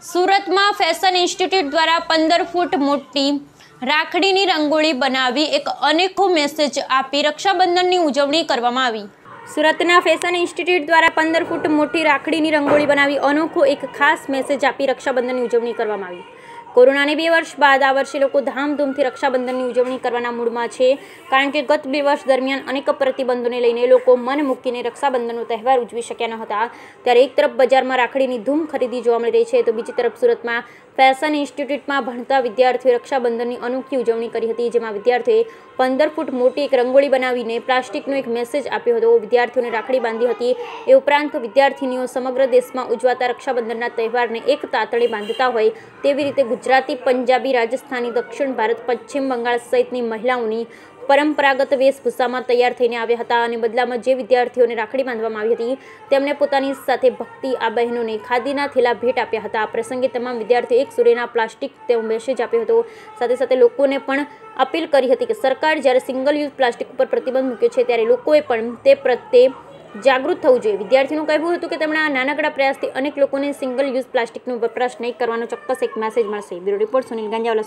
સુરતમાં fashion institute દ્વારા પંદર ફૂટ મોટી રાખડીની રંગોળી બનાવી એક અનેકો મેસેજ આપી રક્ષાબંધનની ઉજવણી કરવામાં આવી. સુરતના ફેશન ઇન્સ્ટિટ્યૂટ દ્વારા પંદર ફૂટ મોટી રાખડીની રંગોળી બનાવી અનોખો એક ખાસ મેસેજ આપી રક્ષાબંધનની ઉજવણી કરવામાં આવી. કોરોનાની બે વર્ષ બાદ આ વર્ષે લોકો ધામધૂમથી રક્ષાબંધનની ઉજવણી કરવાના મૂડમાં છે. કારણ કે ગત બે વર્ષ દરમિયાન અનેક પ્રતિબંધોને લઈને લોકો મન મૂકીને રક્ષાબંધનનો તહેવાર ઉજવી શક્યા ન હતા. ત્યારે એક તરફ બજારમાં રાખડીની ધૂમ ખરીદી જોવા મળી રહી છે તો બીજી તરફ સુરતમાં ફેશન ઇન્સ્ટિટ્યૂટમાં ભણતા વિદ્યાર્થીઓએ રક્ષાબંધનની અનોખી ઉજવણી કરી હતી, જેમાં વિદ્યાર્થીઓએ પંદર ફૂટ મોટી એક રંગોળી બનાવીને પ્લાસ્ટિકનો એક મેસેજ આપ્યો હતો. વિદ્યાર્થીઓને રાખડી બાંધી હતી એ ઉપરાંત વિદ્યાર્થીનીઓ સમગ્ર દેશમાં ઉજવાતા રક્ષાબંધનના તહેવારને એક તાતળી બાંધતા હોય તેવી રીતે ગુજરાતી, પંજાબી, રાજસ્થાની, દક્ષિણ ભારત, પશ્ચિમ બંગાળ સહિતની મહિલાઓની પરંપરાગત વેશભૂષામાં તૈયાર થઈને આવ્યા હતા અને બદલામાં જે વિદ્યાર્થીઓને રાખડી બાંધવામાં આવી હતી તેમણે પોતાની સાથે ભક્તિ, આ બહેનોને ખાદીના થેલા ભેટ આપ્યા હતા. આ પ્રસંગે તમામ વિદ્યાર્થીઓ એક સૂર્યના પ્લાસ્ટિક તેવો મેસેજ આપ્યો હતો. સાથે સાથે લોકોને પણ અપીલ કરી હતી કે સરકાર જ્યારે સિંગલ યુઝ પ્લાસ્ટિક ઉપર પ્રતિબંધ મૂક્યો છે, ત્યારે લોકોએ પણ તે પ્રત્યે જાગૃત થવું જોઈએ. વિદ્યાર્થીનું કહેવું હતું કે તેમણે આ નાનકડા પ્રયાસથી અનેક લોકોને સિંગલ યુઝ પ્લાસ્ટિકનો વપરાશ નહીં કરવાનો ચોક્કસ એક મેસેજ મળશે. Bureau report Sunil Ganjawala